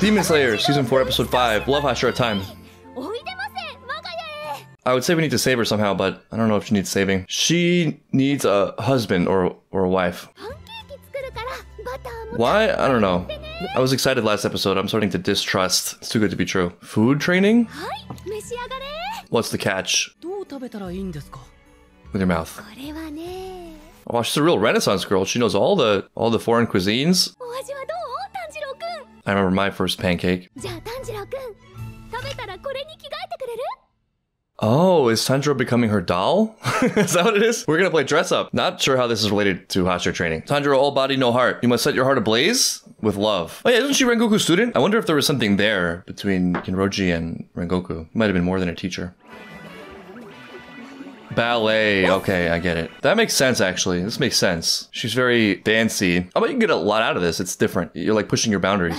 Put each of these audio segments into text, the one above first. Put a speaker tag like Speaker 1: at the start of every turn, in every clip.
Speaker 1: Demon Slayer, Season 4, Episode 5. Love
Speaker 2: how short time.
Speaker 1: I would say we need to save her somehow, but I don't know if she needs saving. She needs a husband or, or a wife. Why? I don't know. I was excited last episode. I'm starting to distrust. It's too good to be true. Food training? What's the catch? With your mouth. Wow, she's a real renaissance girl. She knows all the all the foreign cuisines. I remember my first pancake. Oh, is Tanjiro becoming her doll? is that what it is? We're gonna play dress up. Not sure how this is related to Hashira training. Tanjiro, all body, no heart. You must set your heart ablaze with love. Oh yeah, isn't she Rengoku's student? I wonder if there was something there between Kanroji and Rengoku. Might have been more than a teacher. Ballet. Okay, I get it. That makes sense, actually. This makes sense. She's very dancey. I bet you can get a lot out of this. It's different. You're like pushing your boundaries.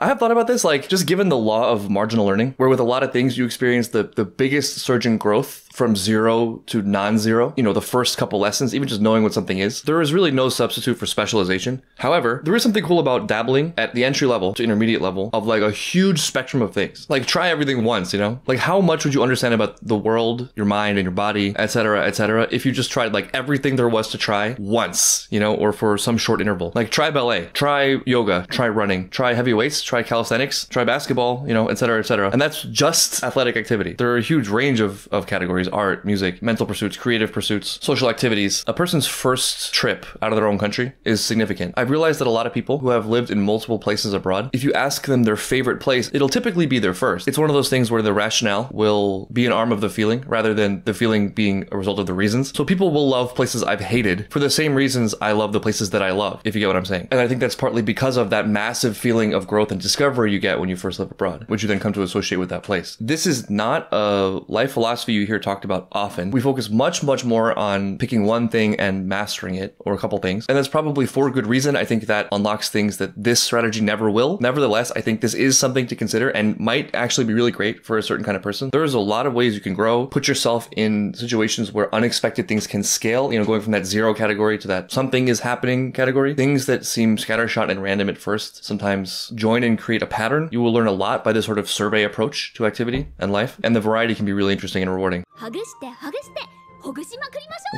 Speaker 1: I have thought about this, like, just given the law of marginal learning, where with a lot of things you experience the, the biggest surge in growth from zero to non zero, you know, the first couple lessons, even just knowing what something is, there is really no substitute for specialization. However, there is something cool about dabbling at the entry level to intermediate level of like a huge spectrum of things. Like, try everything once, you know? Like, how much would you understand about the world, your mind, and your body, etc., etc., if you just tried like everything there was to try once, you know, or for some short interval? Like, try ballet, try yoga, try running, try heavy weights, try calisthenics, try basketball, you know, etc., etc. And that's just athletic activity. There are a huge range of, of categories art, music, mental pursuits, creative pursuits, social activities. A person's first trip out of their own country is significant. I've realized that a lot of people who have lived in multiple places abroad, if you ask them their favorite place, it'll typically be their first. It's one of those things where the rationale will be an arm of the feeling rather than the feeling being a result of the reasons. So people will love places I've hated for the same reasons I love the places that I love, if you get what I'm saying. And I think that's partly because of that massive feeling of growth and discovery you get when you first live abroad, which you then come to associate with that place. This is not a life philosophy you hear talked about often. We focus much, much more on picking one thing and mastering it, or a couple things. And that's probably for good reason. I think that unlocks things that this strategy never will. Nevertheless, I think this is something to consider and might actually be really great for a certain kind of person. There's a lot of ways you can grow, put yourself in situations where unexpected things can scale, you know, going from that zero category to that something is happening category. Things that seem scattershot and random at first sometimes join and create a pattern. You will learn a lot by this sort of survey approach to activity and life, and the variety can be really interesting and rewarding.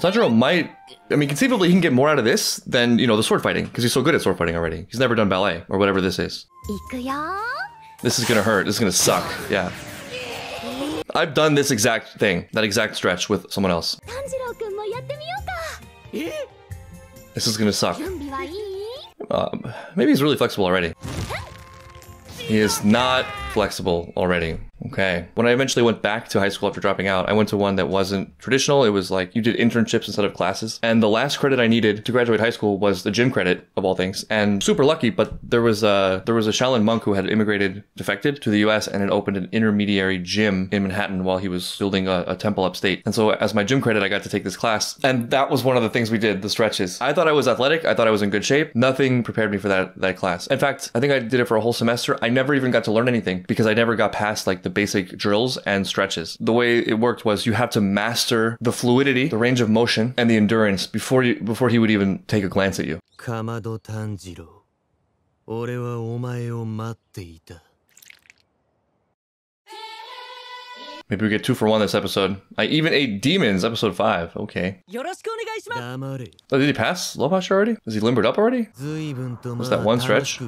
Speaker 1: Tanjiro might, I mean, conceivably he can get more out of this than, you know, the sword fighting, because he's so good at sword fighting already. He's never done ballet, or whatever this is. This is gonna hurt, this is gonna suck, yeah. I've done this exact thing, that exact stretch with someone else. This is gonna suck. Um, maybe he's really flexible already. He is not flexible already. Okay. When I eventually went back to high school after dropping out, I went to one that wasn't traditional. It was like you did internships instead of classes. And the last credit I needed to graduate high school was the gym credit of all things. And super lucky, but there was a there was a Shaolin monk who had immigrated, defected to the US and had opened an intermediary gym in Manhattan while he was building a, a temple upstate. And so as my gym credit, I got to take this class. And that was one of the things we did, the stretches. I thought I was athletic. I thought I was in good shape. Nothing prepared me for that that class. In fact, I think I did it for a whole semester. I never even got to learn anything because I never got past like the basic drills and stretches. The way it worked was you have to master the fluidity, the range of motion, and the endurance before you before he would even take a glance at you.
Speaker 3: かまど炭治郎俺はお前を待っていた
Speaker 1: Maybe we get two for one this episode. I even ate demons, episode five. Okay.
Speaker 4: よろしくお願いします
Speaker 3: 黙れ
Speaker 1: Oh, did he pass Lopash already? Is he limbered up already?
Speaker 3: 随分とま
Speaker 1: Was that one
Speaker 3: あ
Speaker 1: stretch?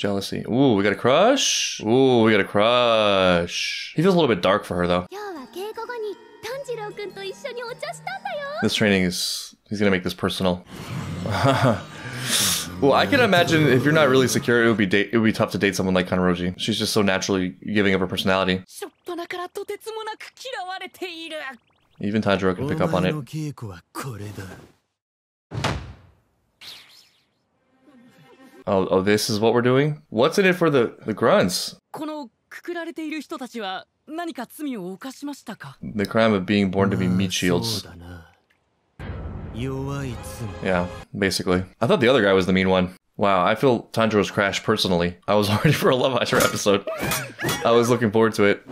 Speaker 1: Jealousy. Ooh, we got a crush? Ooh, we got a crush. He feels a little bit dark for her, though. This training is... He's gonna make this personal. well, I can imagine if you're not really secure, it would be date, it would be tough to date someone like Kanroji. She's just so naturally giving of her personality. Even Tanjiro can pick up on it. Oh, oh, this is what we're doing? What's in it for the, the grunts? The crime of being born to be
Speaker 3: ah,
Speaker 1: meat shields. Yeah, basically. I thought the other guy was the mean one. Wow, I feel Tanjiro's crash personally. I was already for a Love Hashira episode. I was looking forward to it.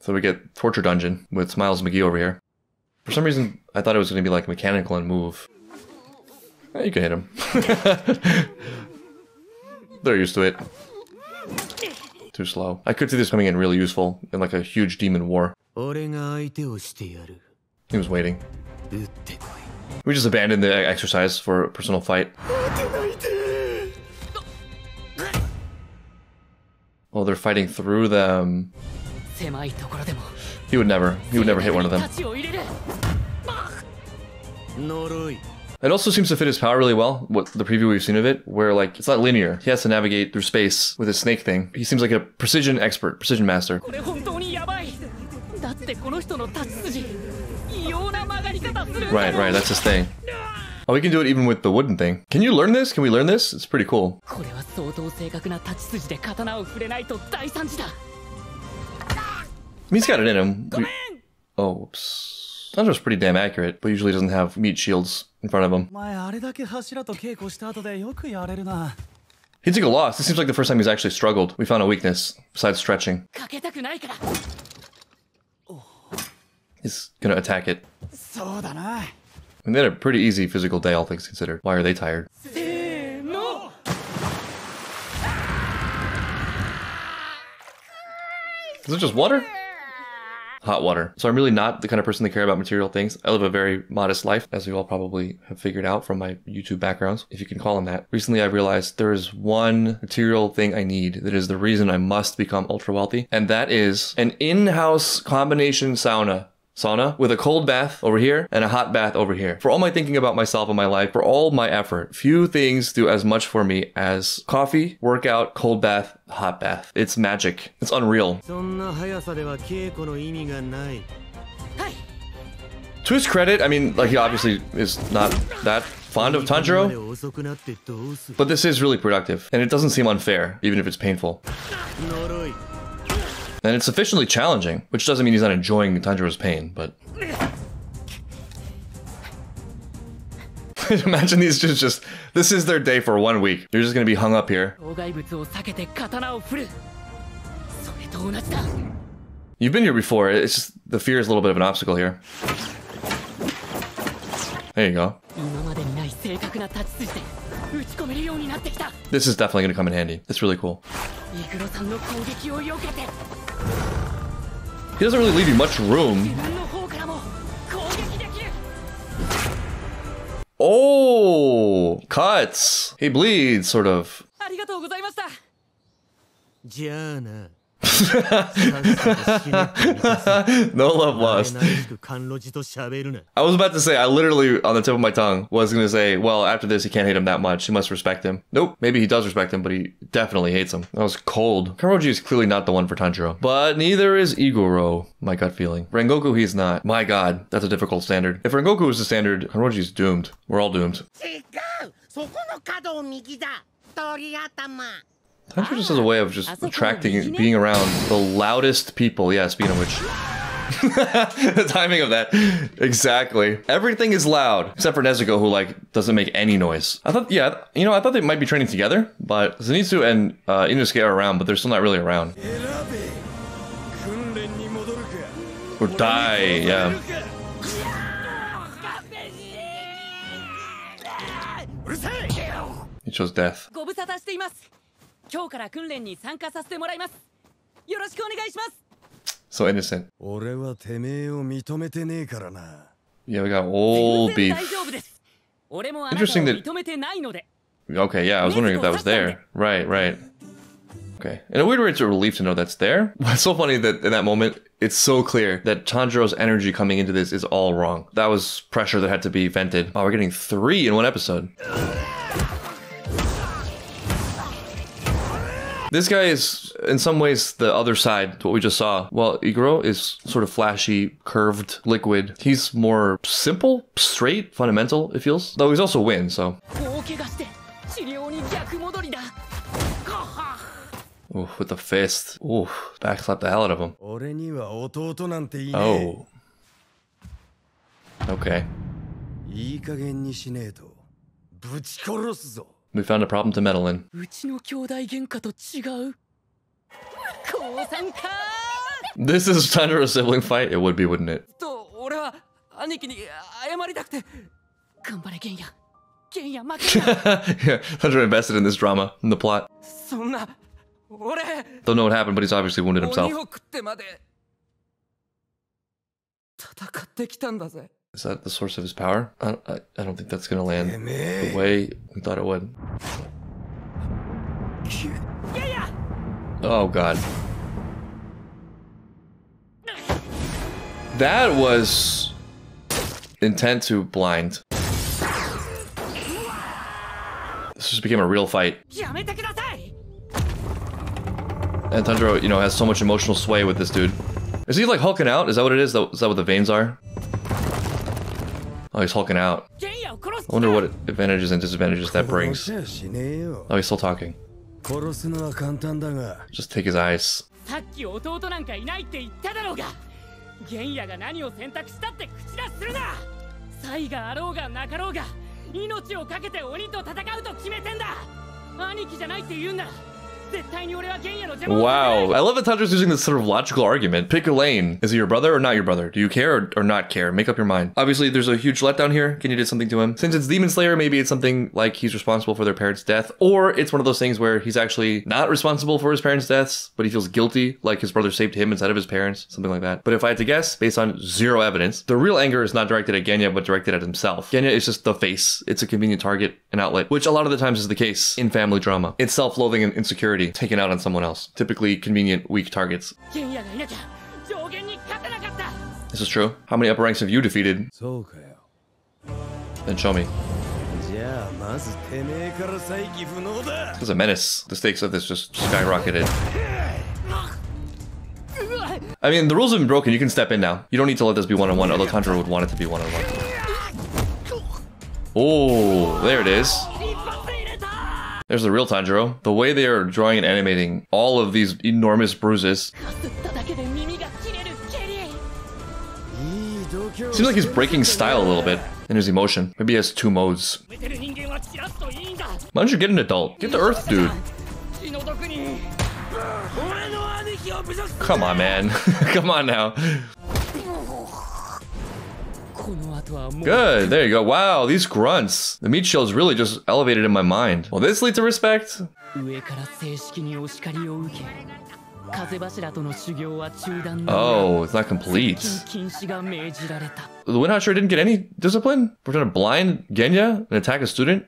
Speaker 1: So we get Torture Dungeon with Smiles McGee over here. For some reason, I thought it was going to be like mechanical and move. Yeah, you can hit him. They're used to it. Too slow. I could see this coming in really useful in like a huge demon war. He was waiting. We just abandoned the exercise for a personal fight. Oh, they're fighting through them.
Speaker 4: Um,
Speaker 1: he would never. He would never hit one of them.
Speaker 4: 太刀を入れる
Speaker 3: い呪い
Speaker 1: It also seems to fit his power really well. What the preview we've seen of it, where like it's not linear. He has to navigate through space with his snake thing. He seems like a precision expert, precision master.
Speaker 4: これ本当にヤバいだってこの人の立ち筋異様な曲がり方するんだ
Speaker 1: Right, right. That's his thing. Oh, we can do it even with the wooden thing. Can you learn this? Can we learn this? It's pretty cool.
Speaker 4: これは相当正確な立ち筋で刀を触れないと大惨事だ
Speaker 1: I mean, he's got it in him. We- oh, whoops. Tanjiro's pretty damn accurate, but usually doesn't have meat shields in front of him. He took a loss. This seems like the first time he's actually struggled. We found a weakness, besides stretching. He's gonna attack it. And they had a pretty easy physical day, all things considered. Why are they tired? Is it just water? Hot water. So I'm really not the kind of person to care about material things. I live a very modest life, as you all probably have figured out from my YouTube backgrounds, if you can call them that. Recently, I realized there is one material thing I need that is the reason I must become ultra wealthy, and that is an in-house combination sauna sauna with a cold bath over here and a hot bath over here. For all my thinking about myself and my life, for all my effort, few things do as much for me as coffee, workout, cold bath, hot bath. It's magic. It's unreal. To his credit, I mean, like he obviously is not that fond of Tanjiro, but this is really productive, and it doesn't seem unfair, even if it's painful. And it's sufficiently challenging, which doesn't mean he's not enjoying Tanjiro's pain, but... Imagine these just, just, this is their day for one week. They're just gonna be hung up here. You've been here before, it's just, the fear is a little bit of an obstacle here. There you go. This is definitely gonna come in handy. It's really cool. He doesn't really leave you much room. Oh, cuts. He bleeds, sort of. no love lost. I was about to say, I literally, on the tip of my tongue, was going to say, well, after this, he can't hate him that much. He must respect him. Nope. Maybe he does respect him, but he definitely hates him. That was cold. Kanroji is clearly not the one for Tanjiro, but neither is Iguro, my gut feeling. Rengoku, he's not. My god, that's a difficult standard. If Rengoku is the standard, Kanroji's doomed. We're all doomed. Tanjiro just has a way of just attracting, being around the loudest people. Yeah, speaking of which. the timing of that. Exactly. Everything is loud, except for Nezuko, who, like, doesn't make any noise. I thought, yeah, you know, I thought they might be training together, but Zenitsu and uh, are around, but they're still not really around. Or die, yeah. He chose death.
Speaker 4: 今日から訓練に参加させてもらいますよろしくお願いします
Speaker 1: So innocent.
Speaker 5: 俺はてめえを認めてねえからな
Speaker 1: Yeah, we got old
Speaker 4: 全
Speaker 1: beef.
Speaker 4: 然大丈夫です俺もあなたを
Speaker 1: Interesting that-
Speaker 4: 認めてないので
Speaker 1: Okay, yeah, I was wondering if that was there. Right, right. Okay. In a weird way, it's a relief to know that's there. But it's so funny that in that moment, it's so clear that Tanjiro's energy coming into this is all wrong. That was pressure that had to be vented. Oh, we're getting three in one episode. This guy is, in some ways, the other side to what we just saw. Well, Iguro is sort of flashy, curved, liquid. He's more simple, straight, fundamental, it feels. Though he's also win, so. With the fist. Ooh, backslap the hell out of him. Oh. Okay. We found a problem to meddle in. This is kind of a sibling fight. It would be, wouldn't it? yeah, Thunder invested in this drama, in the plot. Don't know what happened, but he's obviously wounded himself. Is that the source of his power? I, I, I don't think that's
Speaker 5: going to land
Speaker 1: the way we thought it would. Oh, God. That was intent to blind. This just became a real fight. And Tanjiro, you know, has so much emotional sway with this dude. Is he like hulking out? Is that what it is? Is that what the veins are? Oh, he's hulking out.
Speaker 4: ゲンヤを殺す
Speaker 1: I wonder what advantages and disadvantages that
Speaker 5: 殺
Speaker 1: brings.
Speaker 5: しゃしねえよ
Speaker 1: Oh, he's still talking.
Speaker 5: 殺すのは簡単だが
Speaker 1: Just take his eyes.
Speaker 4: さっき弟なんかいないって言っただろうがゲンヤが何を選択したって口出しするな才があろうがなかろうが命を懸けて鬼と戦うと決めてんだ兄貴じゃないって言うんなら
Speaker 1: Wow. I love that Tanjiro's using this sort of logical argument. Pick a lane. Is he your brother or not your brother? Do you care or, or, not care? Make up your mind. Obviously, there's a huge letdown here. Can you do something to him? Since it's Demon Slayer, maybe it's something like he's responsible for their parents' death, or it's one of those things where he's actually not responsible for his parents' deaths, but he feels guilty, like his brother saved him instead of his parents, something like that. But if I had to guess, based on zero evidence, the real anger is not directed at Genya, but directed at himself. Genya is just the face. It's a convenient target, and outlet, which a lot of the times is the case in family drama. It's self-loathing and insecurity priority taken out on someone else. Typically convenient, weak targets. This is true. How many upper ranks have you defeated? Then show me. This is a menace. The stakes of this just skyrocketed. I mean, the rules have been broken. You can step in now. You don't need to let this be one-on-one, -on -one, although Tanjiro would want it to be one-on-one. -on -one. Oh, there it is. There's the real Tanjiro. The way they are drawing and animating all of these enormous bruises. Seems like he's breaking style a little bit. in his emotion. Maybe he has two modes. Why don't you get an adult? Get the Earth dude. Come on, man. Come on now. Good, there you go. Wow, these grunts. The meat shell's really just elevated in my mind. Will this lead to respect? Oh, it's not complete. The Wind Hunter didn't get any discipline? We're trying to blind Genya and attack a student?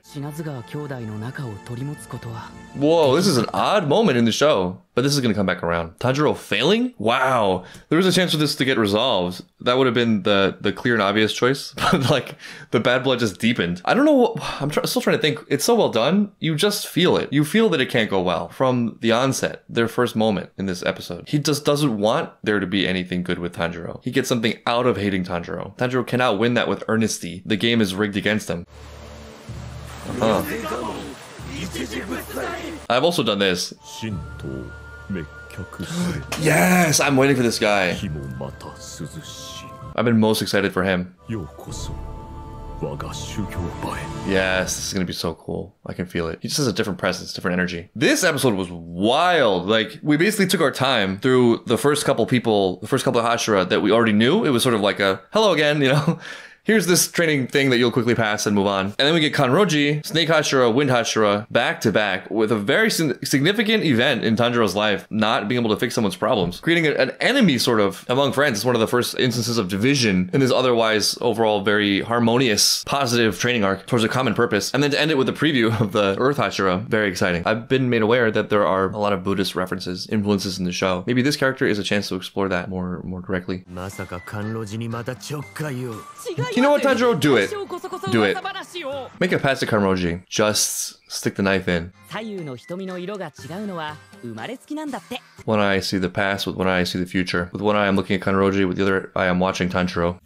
Speaker 1: Whoa, this is an odd moment in the show. But this is going to come back around. Tanjiro failing? Wow. There was a chance for this to get resolved. That would have been the, the clear and obvious choice. But like, the bad blood just deepened. I don't know what, I'm tr still trying to think. It's so well done. You just feel it. You feel that it can't go well from the onset, their first moment in this episode. He just doesn't want there to be anything good with Tanjiro. He gets something out of hating Tanjiro. Tanjiro Tanjiro cannot win that with earnesty. The game is rigged against him. Huh. I've also done this. yes, I'm waiting for this guy. I've been most excited for him. Yes, this is gonna be so cool. I can feel it. He just has a different presence, different energy. This episode was wild. Like, we basically took our time through the first couple people, the first couple of Hashira that we already knew. It was sort of like a hello again, you know? Here's this training thing that you'll quickly pass and move on. And then we get Kanroji, Snake Hashira, Wind Hashira, back to back with a very sin- significant event in Tanjiro's life, not being able to fix someone's problems. Creating a- an enemy sort of among friends. It's one of the first instances of division in this otherwise overall very harmonious, positive training arc towards a common purpose. And then to end it with a preview of the Earth Hashira, very exciting. I've been made aware that there are a lot of Buddhist references, influences in the show. Maybe this character is a chance to explore that more more directly you know what, Tanjiro? Do it. Do it. Make a past the Kanroji. Just stick the knife in. One eye I see the past, with one eye I see the future. With one eye I'm looking at Kanroji, with the other eye I'm watching Tanjiro.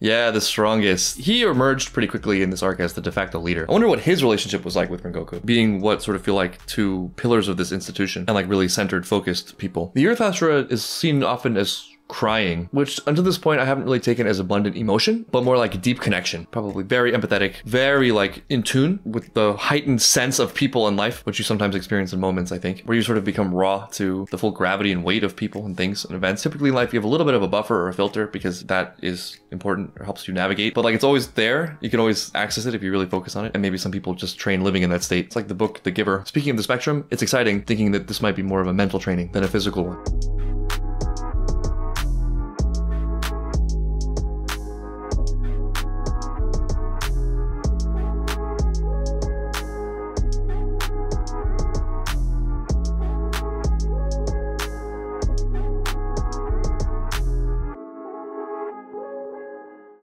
Speaker 1: Yeah, the strongest. He emerged pretty quickly in this arc as the de facto leader. I wonder what his relationship was like with Rengoku, being what sort of feel like two pillars of this institution and like really centered, focused people. The Earth Hashira is seen often as crying, which until this point I haven't really taken as abundant emotion, but more like deep connection. Probably very empathetic, very like in tune with the heightened sense of people in life, which you sometimes experience in moments, I think, where you sort of become raw to the full gravity and weight of people and things and events. Typically in life, you have a little bit of a buffer or a filter because that is important or helps you navigate. But like it's always there. You can always access it if you really focus on it. And maybe some people just train living in that state. It's like the book The Giver. Speaking of the spectrum, it's exciting thinking that this might be more of a mental training than a physical one.